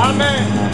Amén.